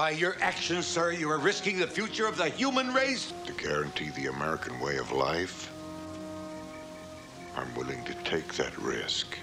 By your actions, sir, you are risking the future of the human race. To guarantee the American way of life, I'm willing to take that risk.